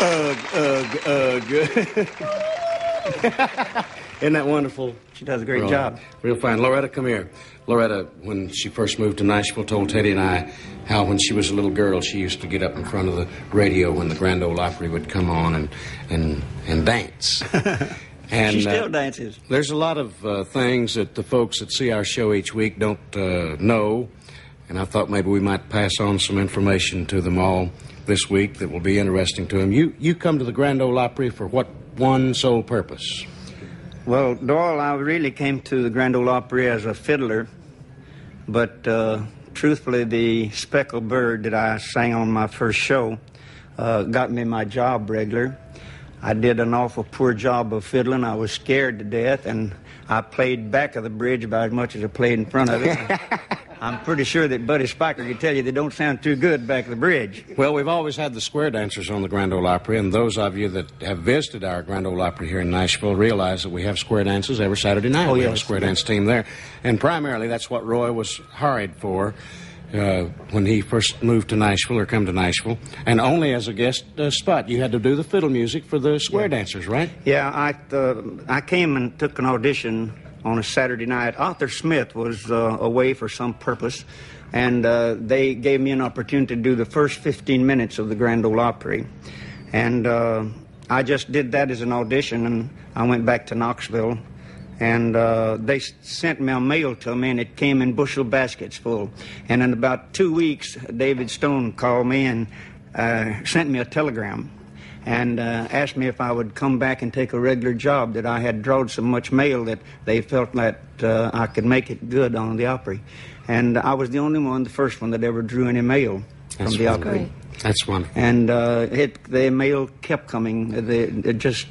ugh, ugh, ugh. Isn't that wonderful? She does a great Real- job. Real fine. Loretta, come here. Loretta, when she first moved to Nashville, told Teddy and I how when she was a little girl, she used to get up in front of the radio when the Grand Ole Opry would come on and and and dance. and she still uh, dances. there's a lot of uh, things that the folks that see our show each week don't uh, know, and I thought maybe we might pass on some information to them all this week that will be interesting to him. You you come to the Grand Ole Opry for what one sole purpose? Well, Doyle, I really came to the Grand Ole Opry as a fiddler, but uh, truthfully, the speckled bird that I sang on my first show uh, got me my job regular. I did an awful poor job of fiddling. I was scared to death, and I played back of the bridge about as much as I played in front of it. I'm pretty sure that Buddy Spicher could tell you they don't sound too good back of the bridge. Well, we've always had the square dancers on the Grand Ole Opry, and those of you that have visited our Grand Ole Opry here in Nashville realize that we have square dances every Saturday night. Oh, we have a yes. square dance team there, and primarily that's what Roy was hired for. Uh, when he first moved to Nashville or come to Nashville, and only as a guest uh, spot, you had to do the fiddle music for the square dancers, right? Yeah, I uh, I came and took an audition on a Saturday night. Arthur Smith was uh, away for some purpose, and uh, they gave me an opportunity to do the first 15 minutes of the Grand Ole Opry, and uh, I just did that as an audition, and I went back to Knoxville. And uh, they sent me a mail to me, and it came in bushel baskets full. And in about two weeks, David Stone called me and uh, sent me a telegram and uh, asked me if I would come back and take a regular job. That I had drawed so much mail that they felt that uh, I could make it good on the Opry, and I was the only one, the first one that ever drew any mail from the wonderful. Opry. Great. That's wonderful. And uh, it, the mail kept coming, it just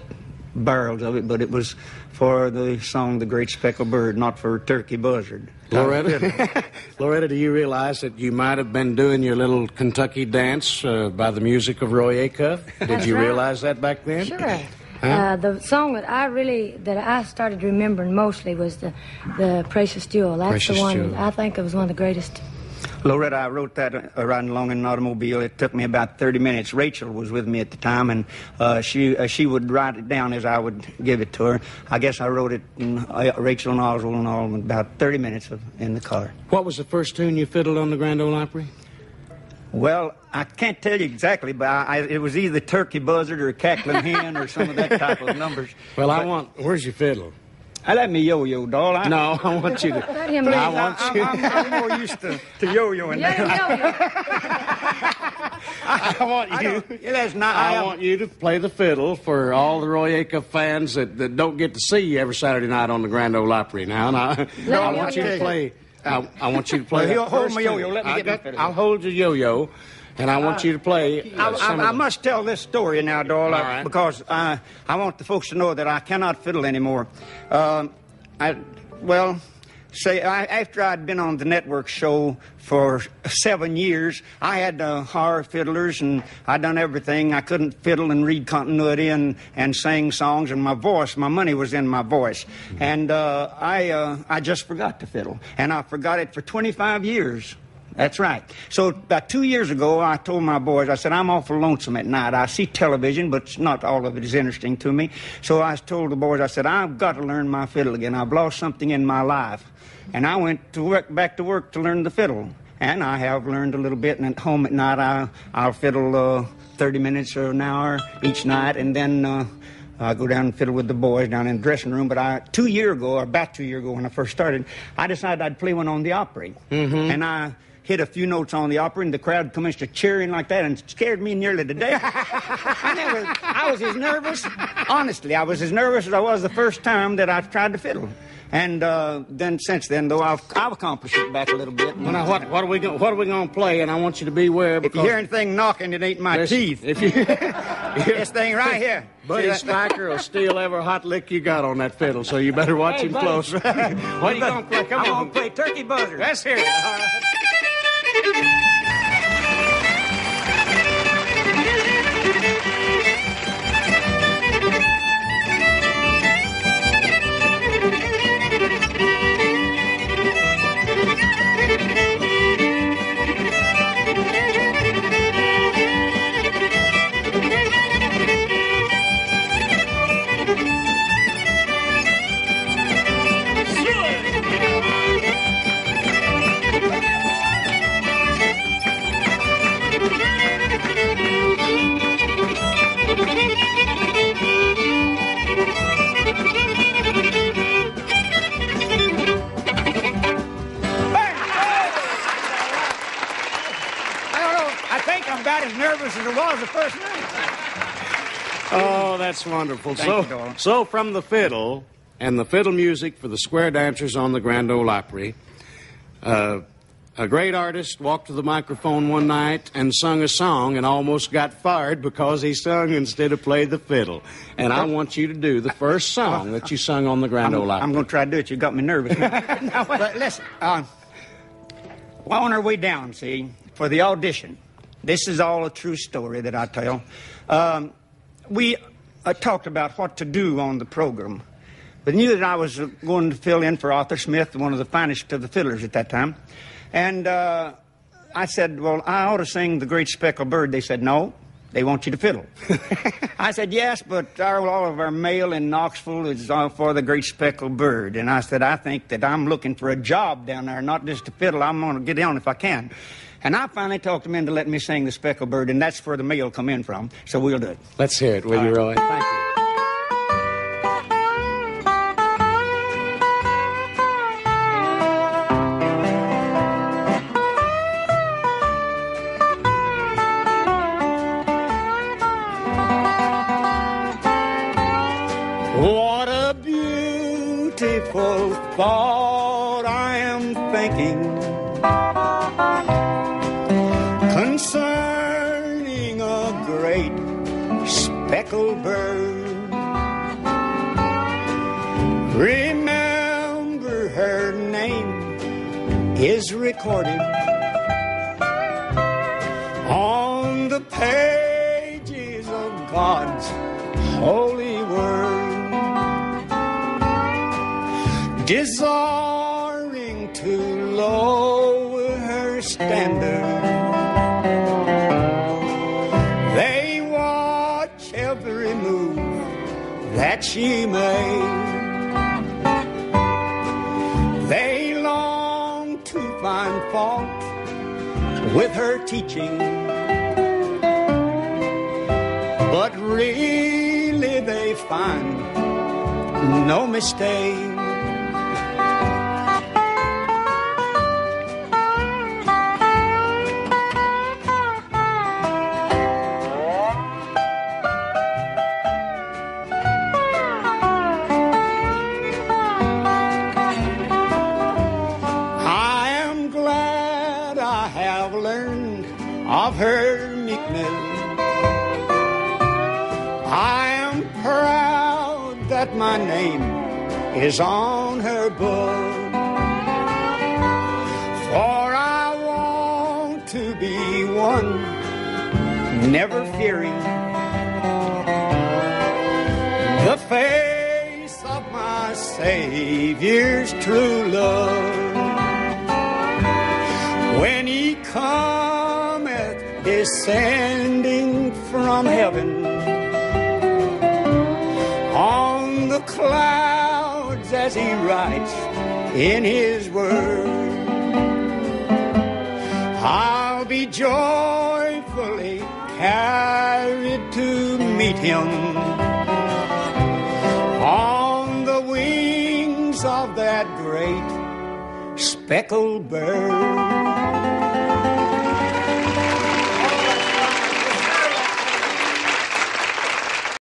barrels of it, but it was for the song "The Great Speckled Bird," not for Turkey Buzzard. Loretta, Loretta, do you realize that you might have been doing your little Kentucky dance uh, by the music of Roy Acuff? Did That's you right. realize that back then? Sure. Uh, the song that I really that I started remembering mostly was the the Precious Jewel. That's Precious the one Jewel. I think it was one of the greatest. Loretta, I wrote that uh, riding along in an automobile. It took me about 30 minutes. Rachel was with me at the time, and uh, she uh, she would write it down as I would give it to her. I guess I wrote it, in, uh, Rachel and Oswald and all, in about 30 minutes of, in the car. What was the first tune you fiddled on the Grand Ole Opry? Well, I can't tell you exactly, but I, I, it was either Turkey Buzzard or Cackling Hen or some of that type of numbers. Well, I want. Where's your fiddle? I let me yo-yo, doll. I, No, I want you to. Let him Please, know. I want I, you. I'm, I'm more used to, to yo-yoing. Yeah, I want I you. don't, yeah, that's not. I, I am- want you to play the fiddle for all the Roy Acuff fans that, that don't get to see you every Saturday night on the Grand Ole Opry. Now, and I, I him want you to play. I, I want you to play. Well, he'll hold first my yo-yo. Let me I get my got- fiddle. I'll hold your yo-yo, and I want you to play. I, uh, I, I must tell this story now, Doyle, uh, right. because uh, I want the folks to know that I cannot fiddle anymore. Um, I, well, say I, after I'd been on the network show for seven years, I had to hire fiddlers, and I'd done everything. I couldn't fiddle and read continuity and, and sing songs, and my voice, my money was in my voice, and uh, I uh, I just forgot to fiddle, and I forgot it for 25 years. That's right. So about two years ago, I told my boys, I said, I'm awful lonesome at night. I see television, but not all of it is interesting to me. So I told the boys, I said, I've got to learn my fiddle again. I've lost something in my life. And I went to work, back to work to learn the fiddle. And I have learned a little bit, and at home at night, I, I'll fiddle uh, 30 minutes or an hour each night, and then uh, I go down and fiddle with the boys down in the dressing room. But I, two year ago, or about two year ago when I first started, I decided I'd play one on the Opry. And I hit a few notes on the Opry, and the crowd commenced to cheering like that, and scared me nearly to death. I never, I was as nervous. Honestly, I was as nervous as I was the first time that I tried to fiddle. And uh, then since then, though, I've, I've accomplished it back a little bit. Well, now, what, what are we going? What are we going to play? And I want you to beware If you hear anything knocking, it ain't my Listen, teeth. If you, This thing right here. Buddy See that? Spicher will steal every hot lick you got on that fiddle, so you better watch Hey, him buddy. close. what are you going to play? Come I'm on. gonna play Turkey Buzzard. Let's hear it. Thank you. First. Oh, that's wonderful. Thank so, you, so from the fiddle and the fiddle music for the square dancers on the Grand Ole Opry, uh, a great artist walked to the microphone one night and sung a song and almost got fired because he sung instead of played the fiddle. And I want you to do the first song that you sung on the Grand I'm, Ole Opry. I'm going to try to do it. You got me nervous. now, but listen, uh, well, on our way down, see, for the audition, this is all a true story that I tell. Um, we uh, talked about what to do on the program, but knew that I was going to fill in for Arthur Smith, one of the finest of the fiddlers at that time. And uh, I said, Well, I ought to sing The Great Speckled Bird. They said, No, they want you to fiddle. I said, Yes, but our, all of our mail in Knoxville is all for The Great Speckled Bird. And I said, I think that I'm looking for a job down there, not just to fiddle. I'm going to get on if I can. And I finally talked them into letting me sing The Speckled Bird, and that's where the mail come in from. So we'll do it. Let's hear it, will you, Roy? Thank you. Speckled bird. Remember her name is recorded on the pages of God's holy word desiring that she made. They long to find fault with her teaching. But really they find no mistake. Of her meekness. I am proud that my name is on her book. For I want to be one, never fearing the face of my Savior's true love. Descending from heaven on the clouds as he writes in his word, I'll be joyfully carried to meet him on the wings of that great speckled bird.